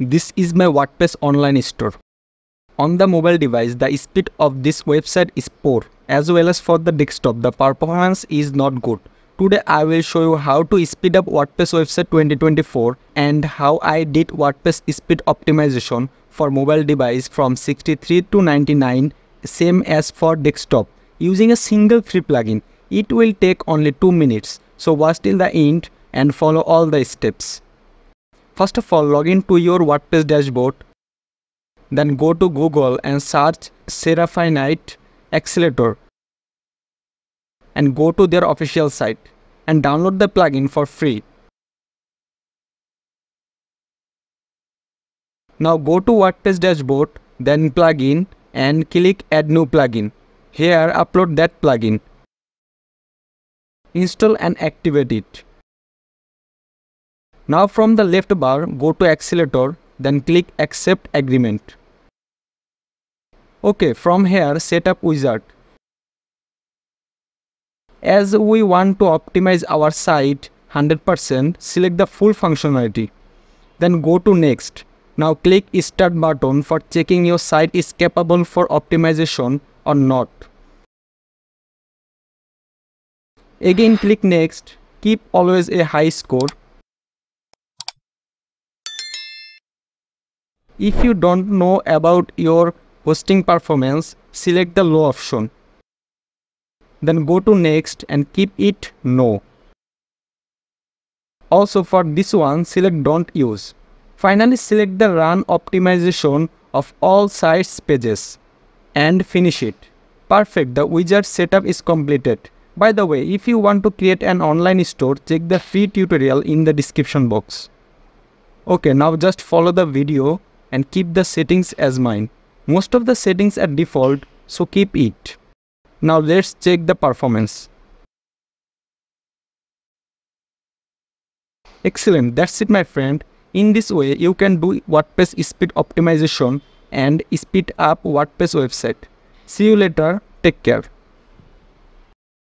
this is my WordPress online store. On the mobile device, the speed of this website is poor as well as for the desktop, the performance is not good. Today I will show you how to speed up WordPress website 2024 and how I did WordPress speed optimization for mobile device from 63 to 99 same as for desktop using a single free plugin. It will take only 2 minutes. So watch till the end and follow all the steps. First of all, log in to your WordPress dashboard. Then go to Google and search Seraphinite Accelerator and go to their official site and download the plugin for free. Now go to WordPress dashboard, then plugin and click add new plugin. Here upload that plugin. Install and activate it. Now from the left bar, go to accelerator, then click accept agreement. Okay, from here set up wizard. As we want to optimize our site 100%, select the full functionality. Then go to next. Now click start button for checking your site is capable for optimization or not. Again click next. Keep always a high score. If you don't know about your hosting performance, select the low option. Then go to next and keep it no. Also for this one, select don't use. Finally select the run optimization of all sites pages and finish it. Perfect, the wizard setup is completed. By the way, if you want to create an online store, check the free tutorial in the description box. Okay, now just follow the video and keep the settings as mine. Most of the settings are default, so keep it. Now let's check the performance. Excellent, that's it my friend. In this way, you can do WordPress speed optimization and speed up WordPress website. See you later, take care.